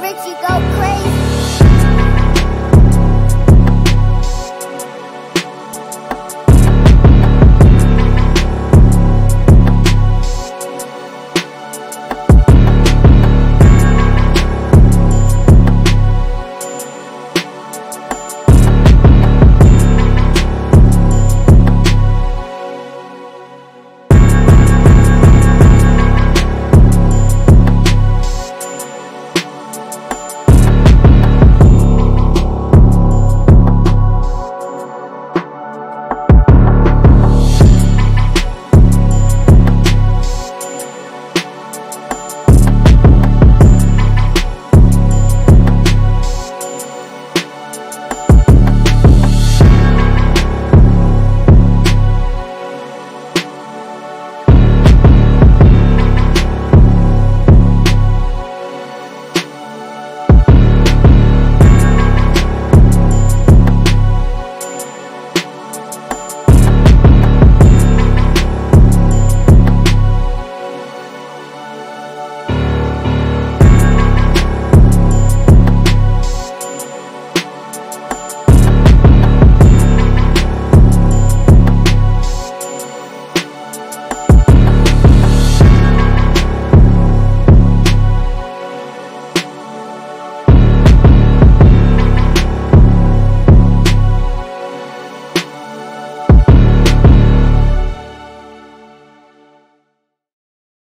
Richie, go crazy.